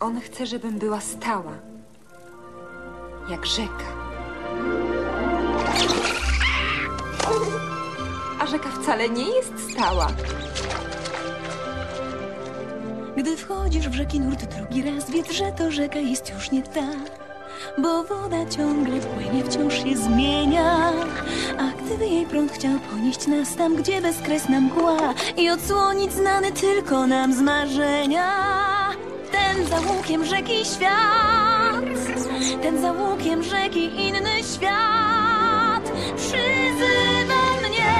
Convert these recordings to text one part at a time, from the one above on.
On chce, żebym była stała. Jak rzeka. A rzeka wcale nie jest stała. Gdy wchodzisz w rzeki nurt drugi raz, wiedz, że to rzeka jest już nie ta. Bo woda ciągle płynie, wciąż się zmienia. A gdyby jej prąd chciał ponieść nas tam, gdzie bezkresna mgła i odsłonić znany tylko nam z marzenia. Ten za łukiem rzeki świat, ten za łukiem rzeki inny świat przyzywa mnie.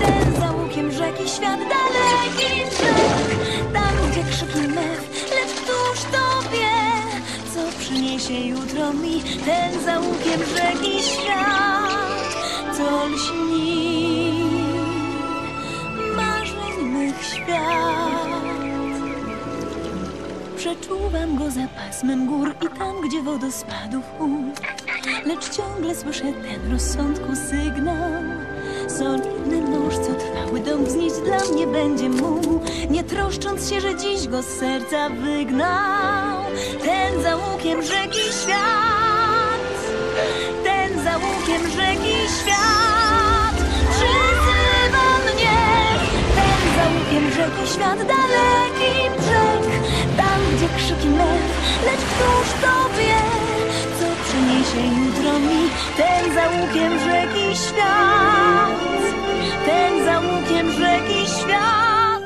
Ten za łukiem rzeki świat daleki brzeg, tam gdzie krzyki mew, lecz któż to wie, co przyniesie jutro mi ten za łukiem rzeki świat, co lśni marzeń mych świat. Przeczuwam go za pasmem gór i tam, gdzie wodospadów. Lecz ciągle słyszę ten rozsądku sygnał. Solidny nóż, co trwały dom wznieść dla mnie będzie mógł, nie troszcząc się, że dziś go z serca wygnał. Ten za łukiem rzeki świat, łukiem rzeki świat przyzywa mnie. Ten za łukiem rzeki świat, daleki brzeg, tam gdzie krzyki mew, lecz któż to wie, co przyniesie jutro mi ten za łukiem rzeki świat, ten za łukiem rzeki świat.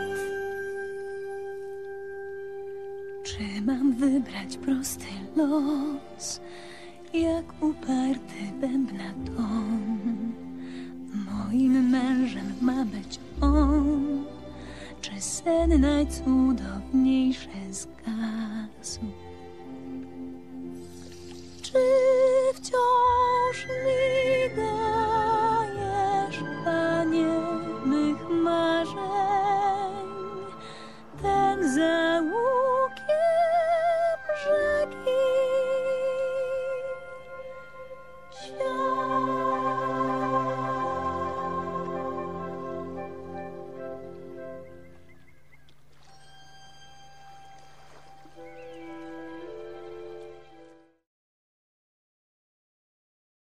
Czy mam wybrać prosty los, jak uparty bębna ton? Moim mężem ma być on, czy sen najcudowniejszy zgasł? Czy wciąż mi